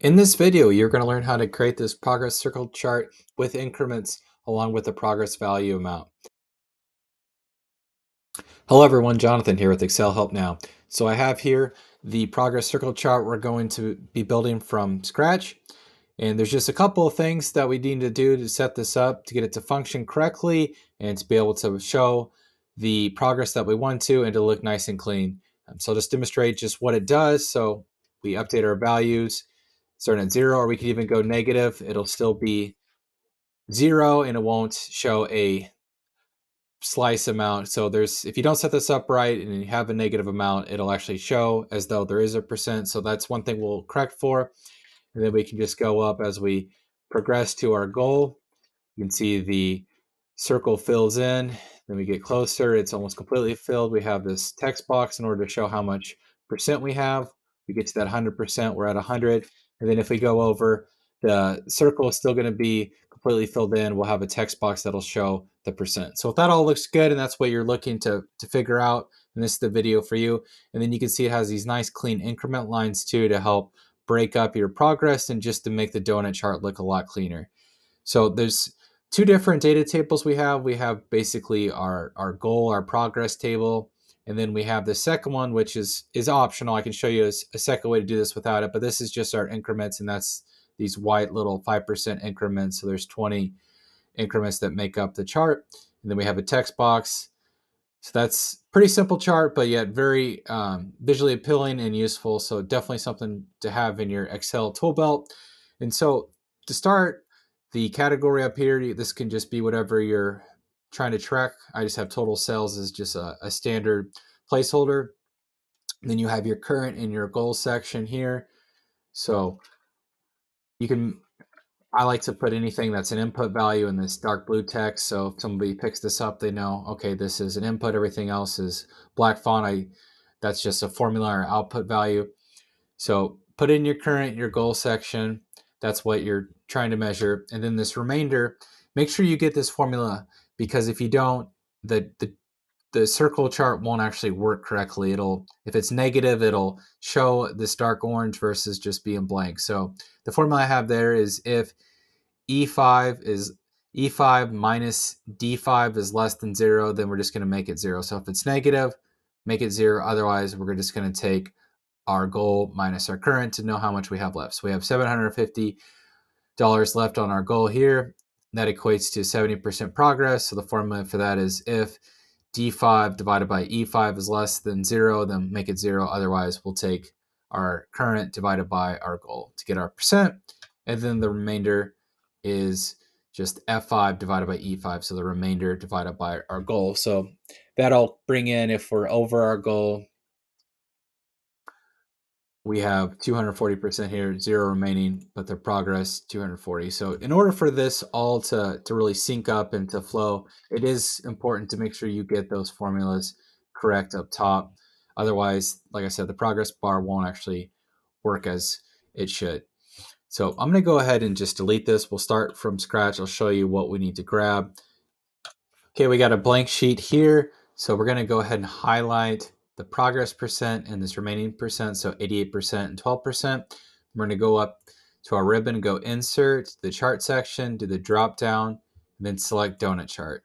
In this video, you're going to learn how to create this progress circle chart with increments along with the progress value amount. Hello everyone, Jonathan here with Excel Help Now. So I have here the progress circle chart we're going to be building from scratch. And there's just a couple of things that we need to do to set this up to get it to function correctly and to be able to show the progress that we want to and to look nice and clean. Um, so I'll just demonstrate just what it does. So we update our values starting at zero, or we could even go negative. It'll still be zero and it won't show a slice amount. So there's, if you don't set this up right and you have a negative amount, it'll actually show as though there is a percent. So that's one thing we'll correct for. And then we can just go up as we progress to our goal. You can see the circle fills in. Then we get closer, it's almost completely filled. We have this text box in order to show how much percent we have. We get to that 100%, we're at 100. And then if we go over, the circle is still going to be completely filled in. We'll have a text box that'll show the percent. So if that all looks good and that's what you're looking to, to figure out, and this is the video for you. And then you can see it has these nice clean increment lines too to help break up your progress and just to make the donut chart look a lot cleaner. So there's two different data tables we have. We have basically our, our goal, our progress table, and then we have the second one, which is is optional. I can show you a, a, second way to do this without it, but this is just our increments, and that's these white little 5% increments. So there's 20 increments that make up the chart. And then we have a text box. So that's pretty simple chart, but yet very um, visually appealing and useful. So definitely something to have in your Excel tool belt. And so to start, the category up here, this can just be whatever you're trying to track. I just have total sales as just a, a standard placeholder. then you have your current and your goal section here. So you can, I like to put anything that's an input value in this dark blue text. So if somebody picks this up, they know, okay, this is an input. Everything else is black font. I, that's just a formula or output value. So put in your current, your goal section. That's what you're trying to measure. And then this remainder, make sure you get this formula because if you don't, the the the circle chart won't actually work correctly. It'll if it's negative, it'll show this dark orange versus just being blank. So the formula I have there is if E5 is E5 minus D5 is less than zero, then we're just going to make it zero. So if it's negative, make it zero. Otherwise, we're just going to take our goal minus our current to know how much we have left. So we have $750 left on our goal here. That equates to 70% progress. So the formula for that is if d5 divided by e5 is less than zero, then make it zero. Otherwise, we'll take our current divided by our goal to get our percent. And then the remainder is just f5 divided by e5. So the remainder divided by our goal. So that'll bring in, if we're over our goal, we have 240% here, zero remaining, but the progress 240. So in order for this all to, to really sync up and to flow, it is important to make sure you get those formulas correct up top. Otherwise, like I said, the progress bar won't actually work as it should. So I'm going to go ahead and just delete this. We'll start from scratch. I'll show you what we need to grab. Okay, we got a blank sheet here. So we're going to go ahead and highlight the progress percent and this remaining percent, so 88% and 12%. We're going to go up to our ribbon, go insert the chart section, do the drop down, and then select donut chart.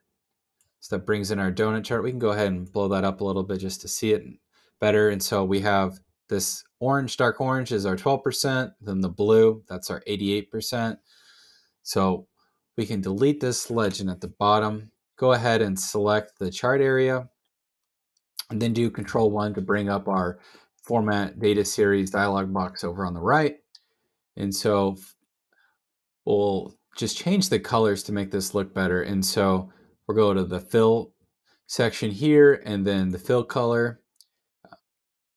So that brings in our donut chart. We can go ahead and blow that up a little bit just to see it better. And so we have this orange, dark orange is our 12%, then the blue, that's our 88%. So we can delete this legend at the bottom, go ahead and select the chart area, and then do control one to bring up our format data series dialog box over on the right. And so we'll just change the colors to make this look better. And so we'll go to the fill section here and then the fill color.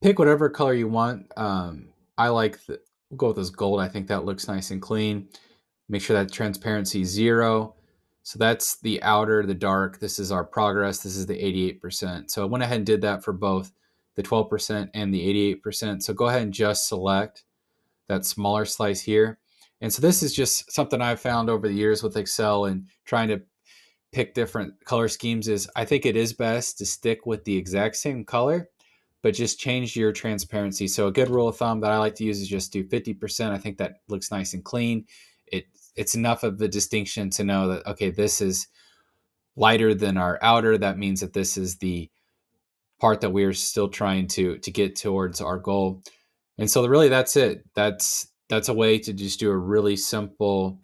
Pick whatever color you want. Um, I like the, we'll go with this gold. I think that looks nice and clean. Make sure that transparency is zero. So that's the outer, the dark. This is our progress. This is the 88%. So I went ahead and did that for both the 12% and the 88%. So go ahead and just select that smaller slice here. And so this is just something I've found over the years with Excel and trying to pick different color schemes is I think it is best to stick with the exact same color. but just change your transparency. So a good rule of thumb that I like to use is just do 50%. I think that looks nice and clean. It it's enough of a distinction to know that okay, this is lighter than our outer. That means that this is the part that we're still trying to to get towards our goal. And so really that's it. That's that's a way to just do a really simple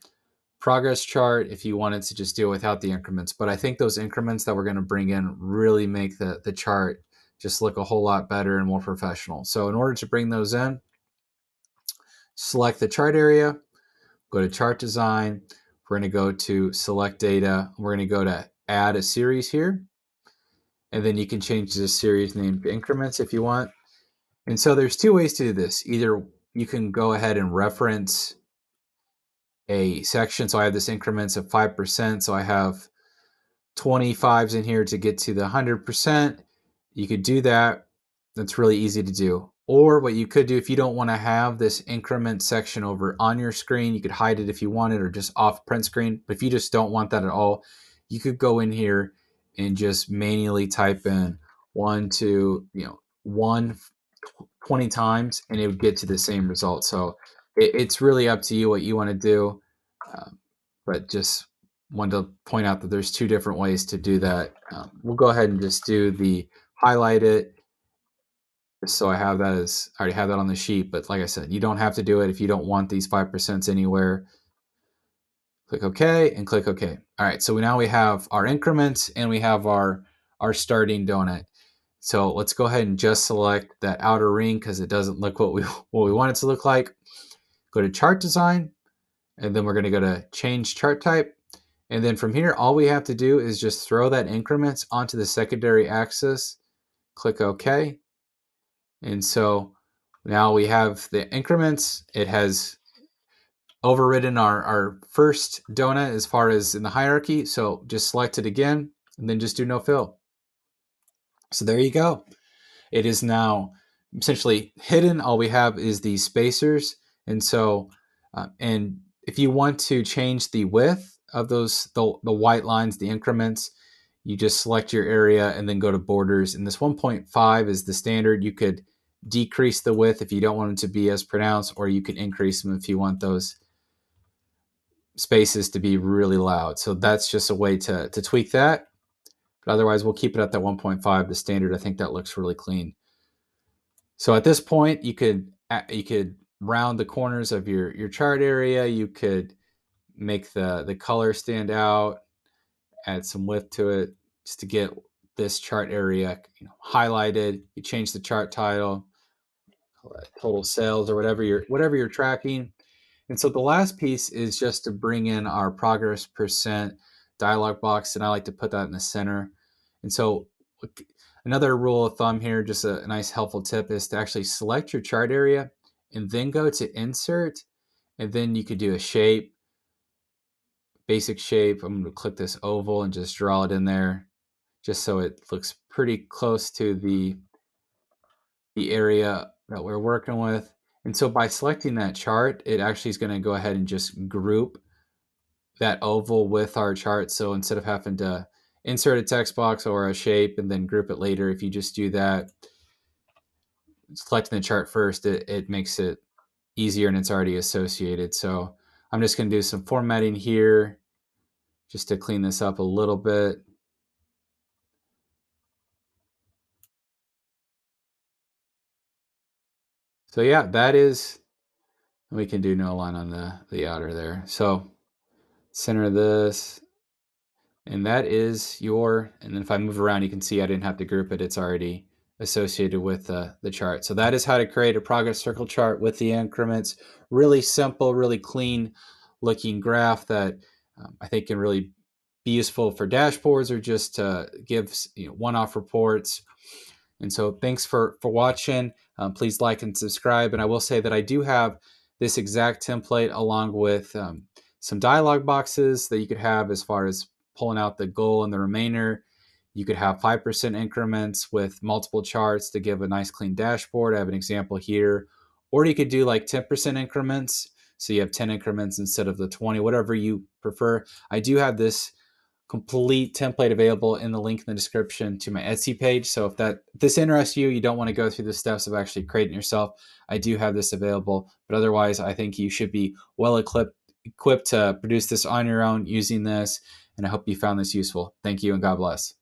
progress chart if you wanted to just do it without the increments. But I think those increments that we're going to bring in really make the the chart just look a whole lot better and more professional. So in order to bring those in, select the chart area, go to chart design. We're going to go to select data. We're going to go to add a series here. And then you can change the series name to increments if you want. And so there's two ways to do this. Either you can go ahead and reference a section. So I have this increments of 5%. So I have 25s in here to get to the 100%. You could do that. That's really easy to do. Or what you could do if you don't want to have this increment section over on your screen, you could hide it if you wanted or just off print screen. But if you just don't want that at all, you could go in here and just manually type in one, two, you know, one 20 times and it would get to the same result. So it, it's really up to you what you want to do. Um, but just wanted to point out that there's two different ways to do that. Um, we'll go ahead and just do the highlight it. So I have that as I already have that on the sheet, but like I said, you don't have to do it if you don't want these 5% anywhere. Click OK and click OK. All right, so we, now we have our increments and we have our, our starting donut. So let's go ahead and just select that outer ring because it doesn't look what we, what we want it to look like. Go to chart design, and then we're going to go to change chart type. And then from here, all we have to do is just throw that increments onto the secondary axis, click OK. And so now we have the increments. It has overridden our, our first donut as far as in the hierarchy. So just select it again and then just do no fill. So there you go. It is now essentially hidden. All we have is the spacers. And so, uh, and if you want to change the width of those the, the white lines, the increments, you just select your area and then go to borders. And this 1.5 is the standard. You could decrease the width if you don't want them to be as pronounced, or you can increase them if you want those spaces to be really loud. So that's just a way to, to tweak that. But otherwise, we'll keep it at that 1.5, the standard. I think that looks really clean. So at this point, you could uh, you could round the corners of your your chart area. You could make the the color stand out, add some width to it just to get this chart area you know, highlighted. You change the chart title, total sales or whatever you're whatever you're tracking. And so the last piece is just to bring in our progress percent dialog box, and I like to put that in the center. And so another rule of thumb here, just a, nice helpful tip, is to actually select your chart area and then go to insert and then you could do a shape basic shape i'm going to click this oval and just draw it in there just so it looks pretty close to the the area that we're working with and so by selecting that chart it actually is going to go ahead and just group that oval with our chart so instead of having to insert a text box or a shape and then group it later if you just do that selecting the chart first, it, it makes it easier and it's already associated. So I'm just going to do some formatting here just to clean this up a little bit. So yeah, that is, we can do no line on the, the outer there. So center this, and that is your, and then if I move around, you can see I didn't have to group it. It's already associated with uh, the chart. So that is how to create a progress circle chart with the increments. Really simple, really clean looking graph that um, I think can really be useful for dashboards or just to give you know, one-off reports. And so thanks for, for watching. Um, please like and subscribe. And I will say that I do have this exact template along with um, some dialog boxes that you could have as far as pulling out the goal and the remainder you could have 5% increments with multiple charts to give a nice clean dashboard. I have an example here. Or you could do like 10% increments. So you have 10 increments instead of the 20, whatever you prefer. I do have this complete template available in the link in the description to my Etsy page. So if that if this interests you, you don't want to go through the steps of actually creating yourself, I do have this available. But otherwise, I think you should be well equipped equipped to produce this on your own using this. And I hope you found this useful. Thank you and God bless.